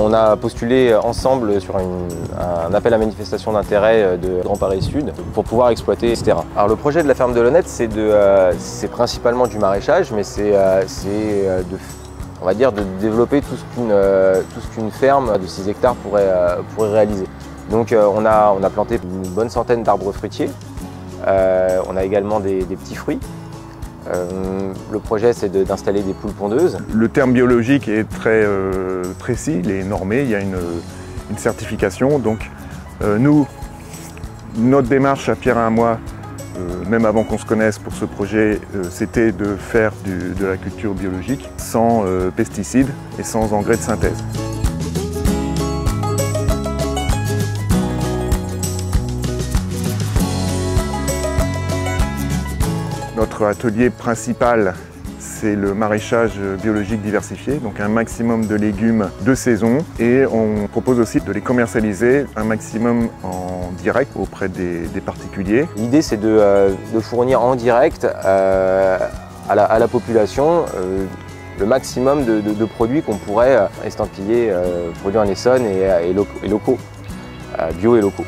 On a postulé ensemble sur un appel à manifestation d'intérêt de Grand Paris Sud pour pouvoir exploiter ce terrain. Alors le projet de la ferme de Lonnette, c'est principalement du maraîchage, mais c'est de on va dire, de développer tout ce qu'une ferme de 6 hectares pourrait, réaliser. Donc on a, planté une bonne centaine d'arbres fruitiers, euh, on a également des, petits fruits. Euh, le projet, c'est d'installer des poules pondeuses. Le terme biologique est très euh, précis, il est normé, il y a une, certification. Donc nous, notre démarche à Pierre et à moi, même avant qu'on se connaisse pour ce projet, c'était de faire de la culture biologique sans pesticides et sans engrais de synthèse. Notre atelier principal, c'est le maraîchage biologique diversifié, donc un maximum de légumes de saison et on propose aussi de les commercialiser un maximum en direct auprès des, particuliers. L'idée c'est de, euh, fournir en direct euh, à, la, population euh, le maximum de, produits qu'on pourrait estampiller, produits en Essonne et, et locaux, bio et locaux.